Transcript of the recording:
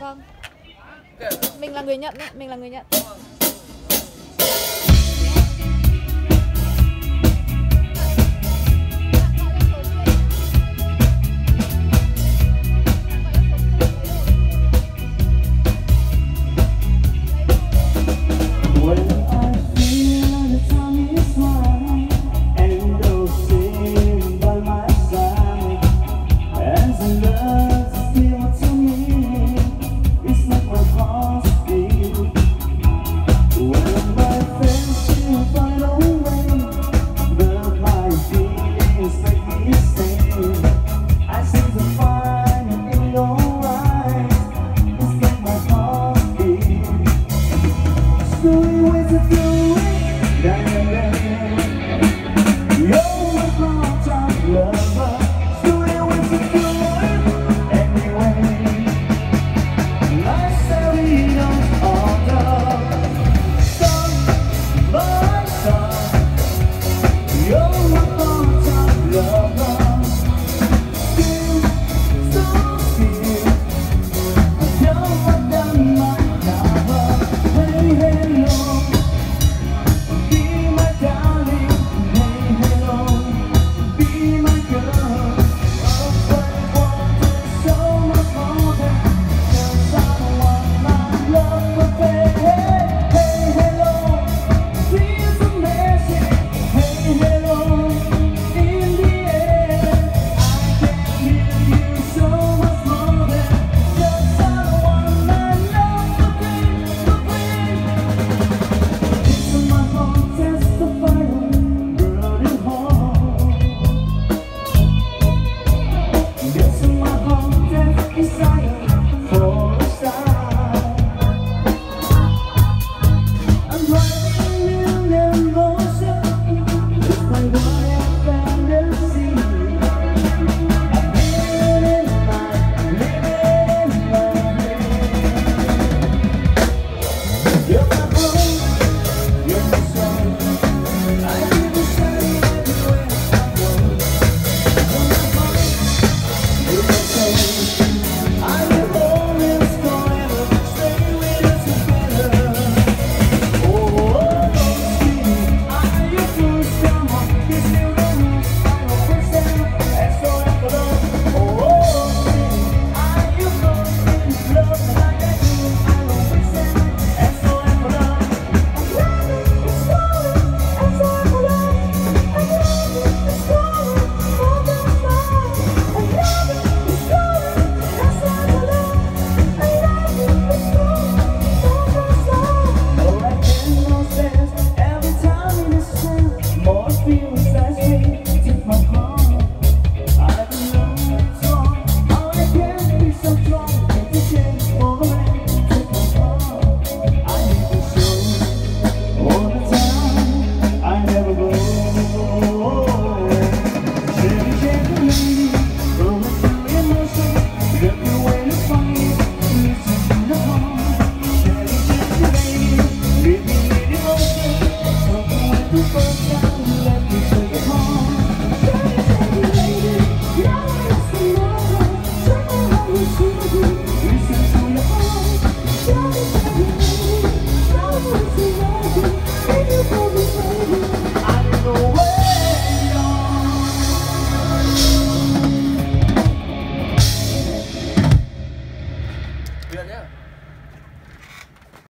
vâng. Mình là người nhận đấy mình là người nhận Huyền